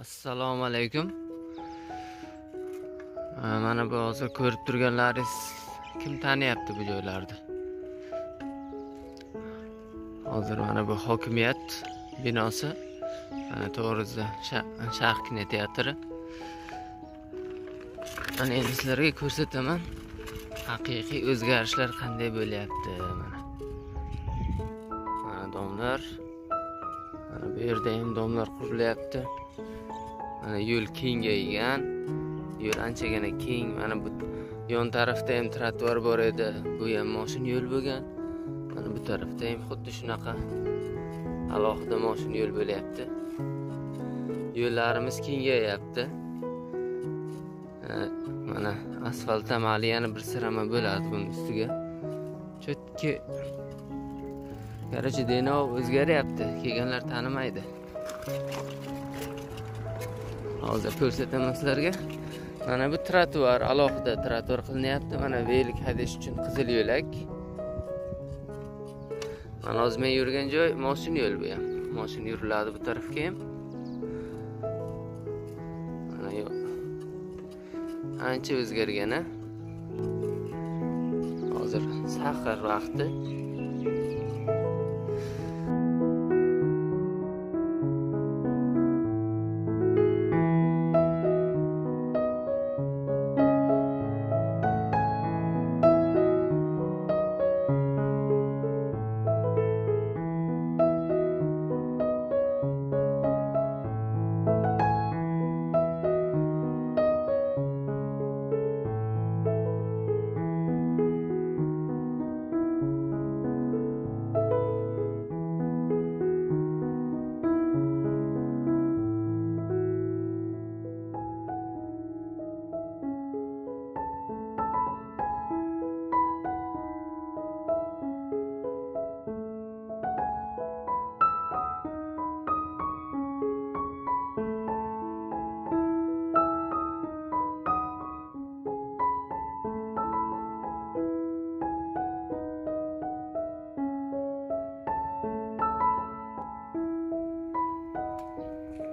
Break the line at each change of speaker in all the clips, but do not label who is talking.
assalomu alaykum. Mana bu hozir ko'rib turganlaringiz kim taniyapti bu joylarni? Hozir mana bu hokimiyat binosi mana to'g'risida shahr kinoteatri. Mana endi sizlarga ko'rsataman haqiqiy o'zgarishlar qanday bo'lyapti mana. Mana domlar mana bu yerda ham domlar qurilyapti. Mana yo'l kengaygan yo'l anchagina keng. Mana bu yon tarafda ham trotuar bor edi. Bu ham moshin yo'l bo'lgan. Mana bu tarafda ham xuddi shunaqa alohida moshin yo'l bo'lyapti. Yo'llarimiz kengayapti. Mana asfalt amali yana bir sirama bo'ladi buni ustiga. Cho'tki короче denov o'zgaryapti. Kelganlar tanimaydi. Hozir ko'rsataman sizlarga. Mana bu trotuar alohida trotuar qilinyapti. Mana velik haydash uchun qizil yo'lak. Mana hozir men yurgan joy moshin yo'l bu ham. Moshin yuriladi bu tarafga ham. Mana yo'q ancha o'zgargan a hozir sahar vaqti.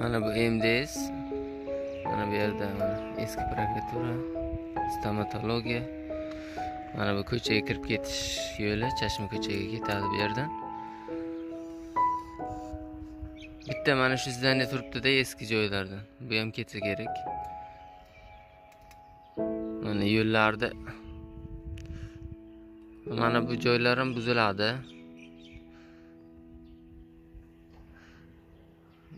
Mana bu mds mana bu yerda mana eski prokuratura stomatologiya. Mana bu ko'chaga kirib ketish yo'li chashma ko'chaga ketadi bu yerdan. Bitta mana shu zdание turibdida eski joylardan. Bu ham ketsa kerak. Mana yo'llarni mana bu joylar ham buziladi.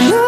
and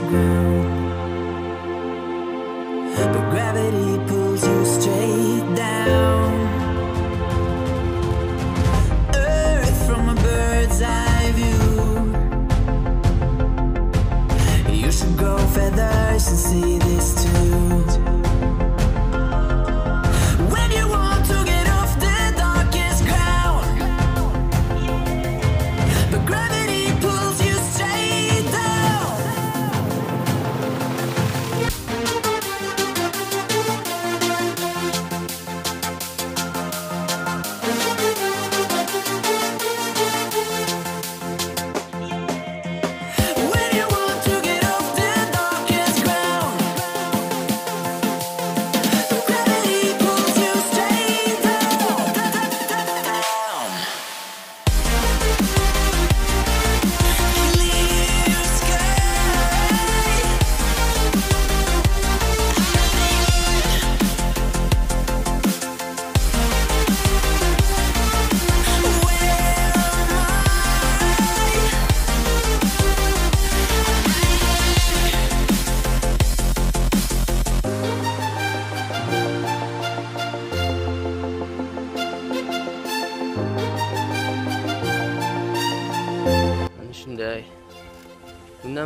But gravity pulls you straight down. Earth from a bird's eye view. You should feathers and see this too.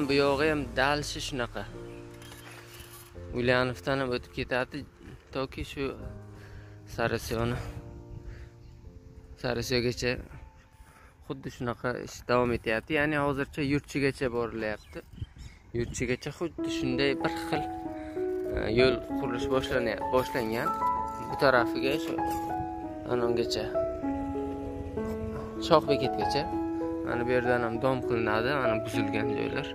Bu yo'g'i ham dalshi shunaqa. Ulyanovdan ham o'tib ketadi. Toki shu sarisyoni sarisyagacha xuddi shunaqa ish davom etyapti. Ya'ni hozircha yurtchigacha borilyapti. Yurtchigacha xuddi shunday bir xil e, yo'l qurilishi boshlanya- boshlangan. Bu tarafiga shu anongacha shoh bekatgacha mana bu yerdan ham dom qilinadi mana buzilgan joylar.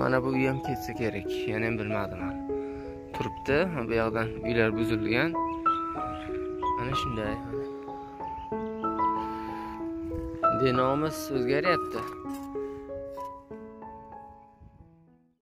Mana bu uy ham ketsa kerak yana ham bilmadim hali turibdi bu yoqdan uylar buzilgan. Mana shunday. Denomiz o'zgaryapti.